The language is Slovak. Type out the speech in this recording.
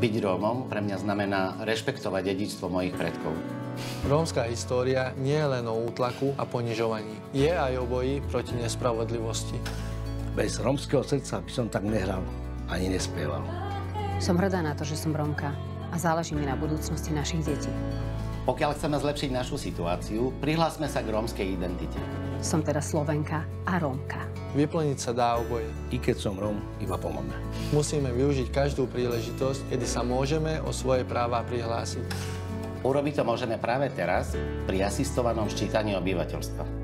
Byť Rómom pre mňa znamená rešpektovať dedičstvo mojich predkov. Rómska história nie je len o útlaku a ponižovaní. Je aj o boji proti nespravodlivosti. Bez rómskeho srdca by som tak nehral ani nespieval. Som hrdá na to, že som Rómka a záleží mi na budúcnosti našich detí. Pokiaľ chceme zlepšiť našu situáciu, prihlásme sa k rómskej identite. Som teda Slovenka a Rómka. Vyplniť sa dá oboje. I keď som Róm, iba pomohme. Musíme využiť každú príležitosť, kedy sa môžeme o svoje práva prihlásiť. Urobiť to môžeme práve teraz pri asistovanom ščítaní obyvateľstva.